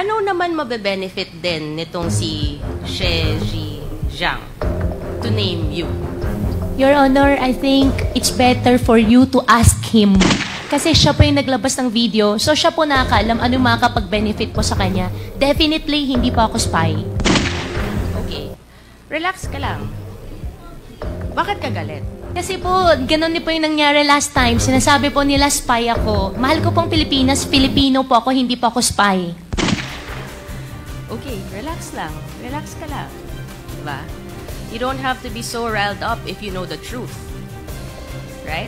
ano naman mabe-benefit din nitong si She Ji Zhang? To name you. Your Honor, I think it's better for you to ask him. Kasi siya po yung naglabas ng video, so siya po nakakaalam ano yung makakapag-benefit po sa kanya. Definitely, hindi po ako spy. Okay. Relax ka lang. Bakit ka galit? Kasi po, ganun din po yung nangyari last time. Sinasabi po nila spy ako. Mahal ko pong Pilipinas, Filipino po ako, hindi po ako spy. Okay, relax lang. Relax ka lang. Diba? You don't have to be so riled up if you know the truth. Right?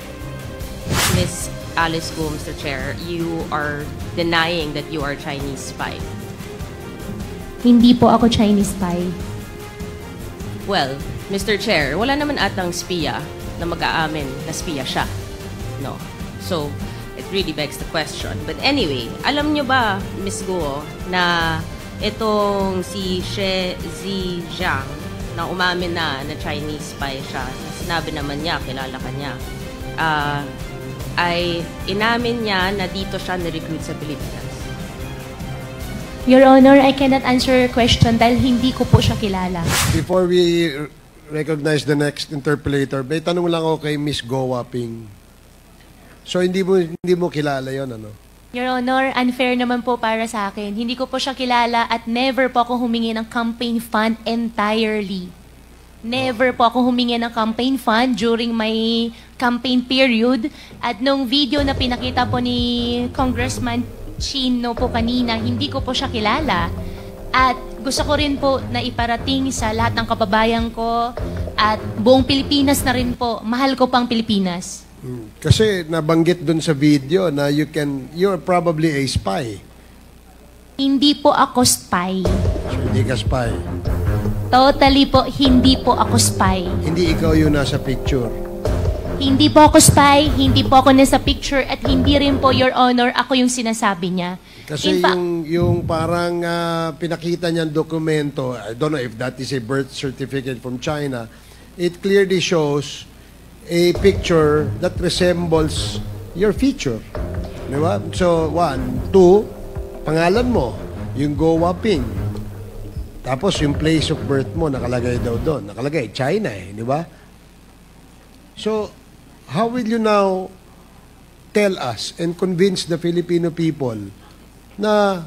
Miss Alice Go, Mr. Chair, you are denying that you are Chinese spy. Hindi po ako Chinese spy. Well, Mr. Chair, wala naman atang spiya na mag-aamin na spiya siya. No. So, it really begs the question. But anyway, alam nyo ba, Miss Guo, na itong si She Zi Zhang na umamin na na Chinese spy siya, sinabi naman niya, kilala ka niya, ah, ay inamin niya na dito siya na-recruit sa Pilipinas. Your Honor, I cannot answer your question dahil hindi ko po siya kilala. Before we recognize the next interpolator, may tanong lang ako kay Miss Go Waping. So hindi mo hindi mo kilala 'yon ano? Your Honor, unfair naman po para sa akin. Hindi ko po siya kilala at never po ako humingi ng campaign fund entirely. Never po ako humingi ng campaign fund during my campaign period. At nung video na pinakita po ni Congressman Chino po kanina, hindi ko po siya kilala. At gusto ko rin po na iparating sa lahat ng kababayan ko at buong Pilipinas na rin po. Mahal ko pang Pilipinas. Kasi nabanggit dun sa video na you can you're probably a spy. Hindi po ako spy. So hindi ka spy. Totally po, hindi po ako spy. Hindi ikaw yung nasa picture. Hindi po ako spy, hindi po ako nasa picture, at hindi rin po, Your Honor, ako yung sinasabi niya. Kasi In yung yung parang ah, pinakita niyang dokumento, I don't know if that is a birth certificate from China, it clearly shows a picture that resembles your feature. Di ba? So, one. Two, pangalan mo, yung Go Waping. Tapos yung place of birth mo, nakalagay daw doon. Nakalagay, China eh, di ba? So, how will you now tell us and convince the Filipino people na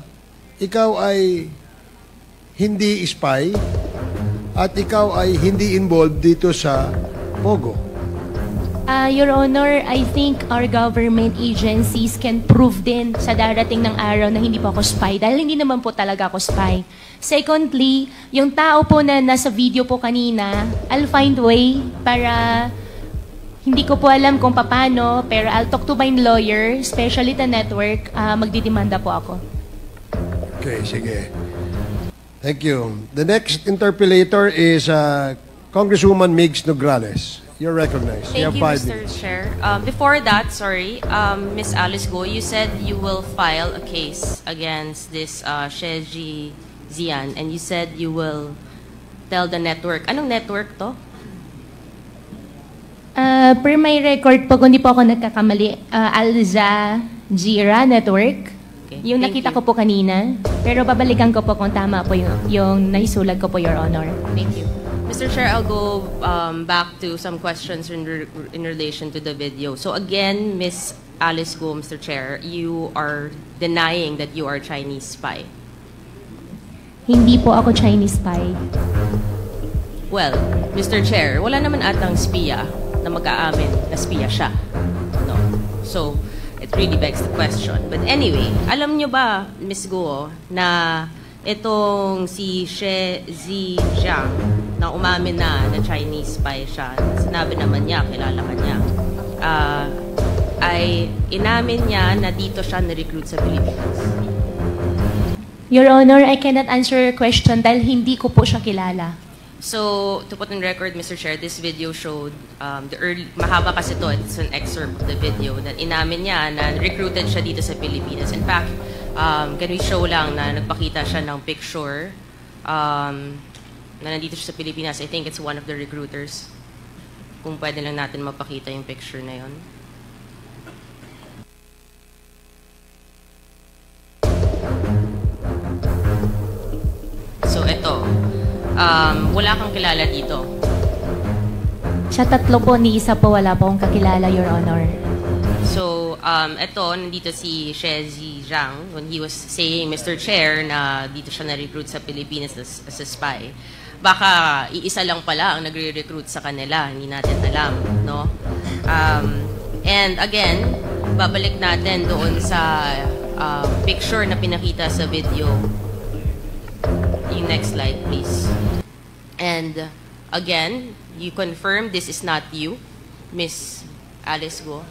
ikaw ay hindi spy at ikaw ay hindi involved dito sa Pogo? Ah, Your Honor, I think our government agencies can prove din sa darating ng araw na hindi po ako spy dahil hindi naman po talaga ako spy. Secondly, yung tao po na nasa video po kanina, I'll find way para hindi ko po alam kung paano, pero I'll talk to my lawyer, especially the network, ah, magdidemanda po ako. Okay, sige. Thank you. The next interpellator is uh, Congresswoman Migs Nograles. You're recognized. Thank have you, five Mr. minutes. Chair. Um, before that, sorry, um, Miss Alice Go, you said you will file a case against this uh, Sheji Zian, and you said you will tell the network. Anong network to? Ah, per my record po, kung di po ako nagkakamali, ah, Alza Jira Network. Okay, Yung thank nakita you. ko po kanina. Pero babalikan ko po kung tama po yung, yung naisulat ko po, Your Honor. Thank you. Mr. Chair, I'll go um, back to some questions in, re- in relation to the video. So again, Miss Alice Go, Mr. Chair, you are denying that you are Chinese spy. Hindi po ako Chinese spy. Well, Mr. Chair, wala naman atang spiya na mag-aamin na spiya siya. No. So, it really begs the question. But anyway, alam nyo ba, Miss Guo, na itong si She Zi Zhang na umamin na na Chinese spy siya, sinabi naman niya, kilala ka niya, ah, ay inamin niya na dito siya na-recruit sa Pilipinas. Your Honor, I cannot answer your question dahil hindi ko po siya kilala. So, to put in record, Mr. Chair, this video showed um, the early, mahaba kasi to, it's an excerpt of the video that inamin niya na recruited siya dito sa Pilipinas. In fact, um, can we show lang na nagpakita siya ng picture um, na nandito siya sa Pilipinas. I think it's one of the recruiters. Kung pwede lang natin mapakita yung picture na yon. um, wala kang kilala dito. Sa tatlo po, ni isa po wala po akong kakilala, Your Honor. So, um, ito, nandito si Shezi Zhang when he was saying, Mr. Chair, na dito siya na-recruit sa Pilipinas as, as a spy. Baka iisa lang pala ang nagre-recruit sa kanila, hindi natin alam, no? Um, and again, babalik natin doon sa uh, picture na pinakita sa video. Yung next slide, please. And again, you confirm this is not you, Miss Alice Go.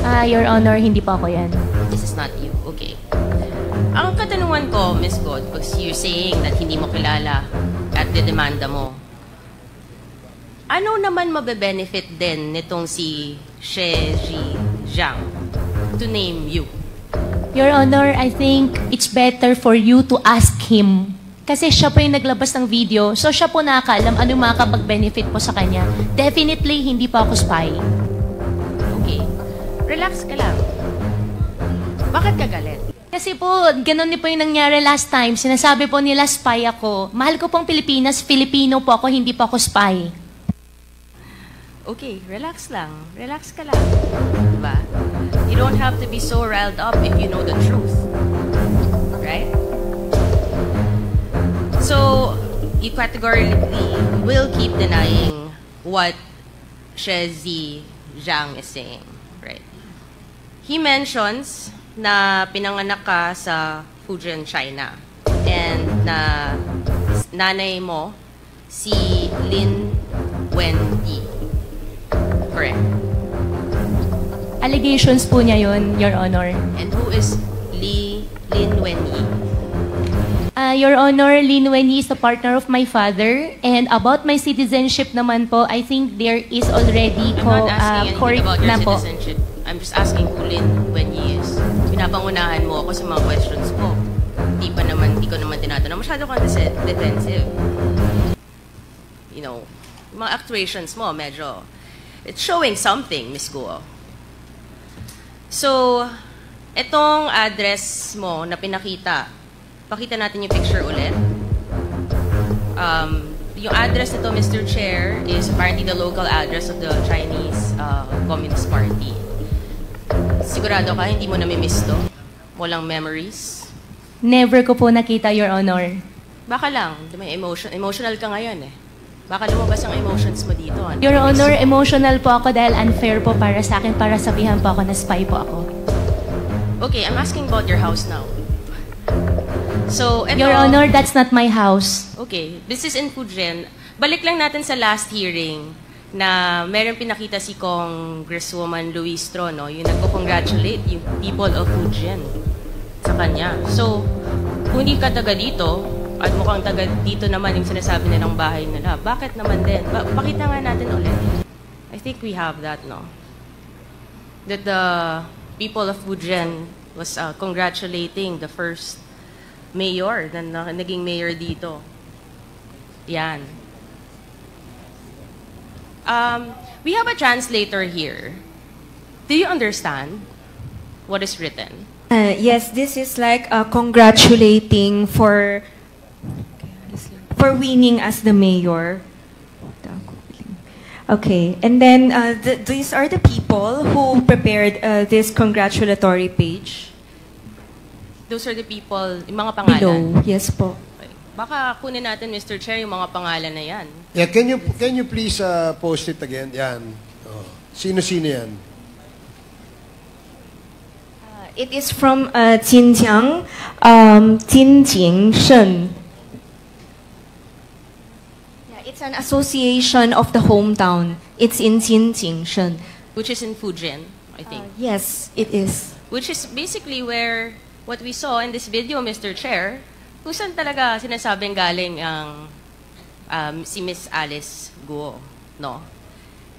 Ah, Your Honor, hindi po ako yan. This is not you. Okay. Ang katanungan ko, Miss God, pag you're saying that hindi mo kilala at demanda mo, ano naman mabe-benefit din nitong si She Ji Zhang to name you? Your Honor, I think it's better for you to ask him. Kasi siya po yung naglabas ng video, so siya po nakakaalam ano yung makakapag-benefit po sa kanya. Definitely, hindi po ako spy. Okay. Relax ka lang. Bakit ka galit? Kasi po, ganun po yung nangyari last time. Sinasabi po nila spy ako. Mahal ko pong Pilipinas, Filipino po ako, hindi po ako spy. Okay, relax lang. Relax ka lang. Diba? You don't have to be so riled up if you know the truth. Right? So, you categorically will keep denying what Shezi Zhang is saying. Right? He mentions na pinanganak ka sa Fujian, China. And na nanay mo si Lin Wenyi. Correct. Allegations po niya yon, Your Honor. And who is Li Lin Wenyi? Ah, Your Honor, Lin Wenyi is the partner of my father. And about my citizenship naman po, I think there is already I'm ko, not ah, asking anything court about your na po. citizenship. I'm just asking who Lin Wenyi. Pinapangunahan mo ako sa mga questions ko. Hindi pa naman, hindi ko naman tinatanong. Masyado kang defensive. You know, mga actuations mo, medyo, it's showing something, Miss Guo. So, itong address mo na pinakita, pakita natin yung picture ulit. Um, yung address nito, Mr. Chair, is apparently the local address of the Chinese uh, Communist Party. Sigurado ka, hindi mo namimiss to? Walang memories? Never ko po nakita, Your Honor. Baka lang, may emotion, emotional ka ngayon eh. Baka lumabas ang emotions mo dito. ano? Your Honor, emotional po ako dahil unfair po para sa akin para sabihan po ako na spy po ako. Okay, I'm asking about your house now. So, eto, Your Honor, that's not my house. Okay, this is in Fujian. Balik lang natin sa last hearing na meron pinakita si Congresswoman Luistro, no? Yung nagko-congratulate yung people of Fujian sa kanya. So, kung hindi ka taga dito, at mukhang taga dito naman yung sinasabi nilang bahay nila, bakit naman din? Ba- pakita nga natin ulit. I think we have that, no? That the people of Fujian was uh, congratulating the first mayor na, na naging mayor dito. Yan. Um, we have a translator here. Do you understand what is written? Uh, yes, this is like uh, congratulating for for winning as the mayor. Okay, and then uh, th- these are the people who prepared uh, this congratulatory page Those are the people, yung mga pangalan. below. Yes po. Baka kunin natin, Mr. Chair, yung mga pangalan na yan. Yeah, can you can you please uh, post it again? Yan. Oh. Sino-sino yan? Uh, it is from uh, Jinjiang, um, Jinjing Shen. Yeah, it's an association of the hometown. It's in Jinjing Shen. Which is in Fujian, I think. Uh, yes, it is. Which is basically where what we saw in this video, Mr. Chair, kung saan talaga sinasabing galing ang um, si Miss Alice Guo, no?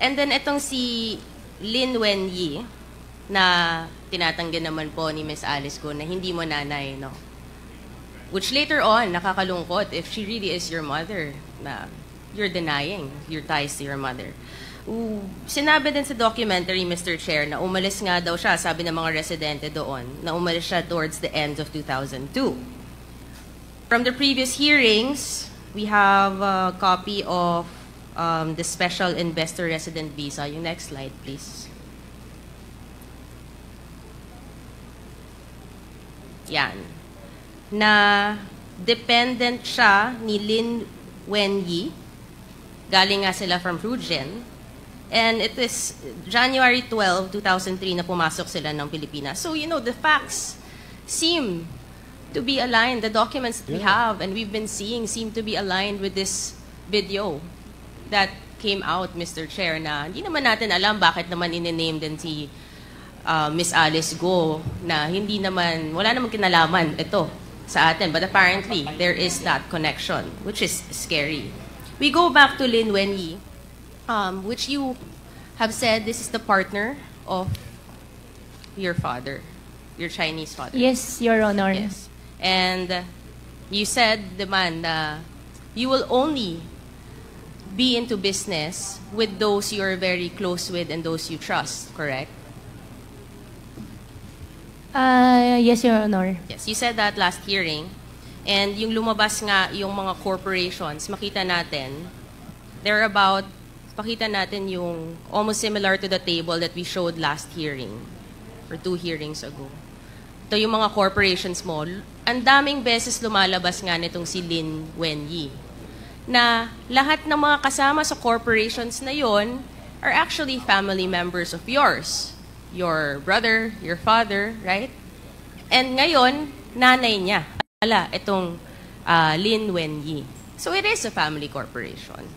And then itong si Lin Wenyi na tinatanggan naman po ni Miss Alice Guo na hindi mo nanay, no? Which later on, nakakalungkot if she really is your mother, na you're denying your ties to your mother. Ooh, sinabi din sa documentary, Mr. Chair, na umalis nga daw siya, sabi ng mga residente doon, na umalis siya towards the end of 2002. From the previous hearings, we have a copy of um, the special investor resident visa. Yung next slide, please. Yan. Na dependent siya ni Lin Wenyi. Galing nga sila from Fujian. And it is January 12, 2003 na pumasok sila ng Pilipinas. So, you know, the facts seem to be aligned. The documents that we have and we've been seeing seem to be aligned with this video that came out, Mr. Chair, na hindi naman natin alam bakit naman in-name din si uh, Miss Alice Go na hindi naman, wala naman kinalaman ito sa atin. But apparently, there is that connection, which is scary. We go back to Lin Wenyi, um, which you have said this is the partner of your father, your Chinese father. Yes, Your Honor. Yes. And uh, you said, naman, na you will only be into business with those you're very close with and those you trust, correct? Ah, yes, Your Honor. Yes, you said that last hearing. And yung lumabas nga yung mga corporations, makita natin, they're about, pakita natin yung almost similar to the table that we showed last hearing, or two hearings ago. Ito yung mga corporations mo. Ang daming beses lumalabas nga nitong si Lin Wenyi na lahat ng mga kasama sa corporations na yon are actually family members of yours. Your brother, your father, right? And ngayon, nanay niya. Ala, itong uh, Lin Wenyi. So it is a family corporation.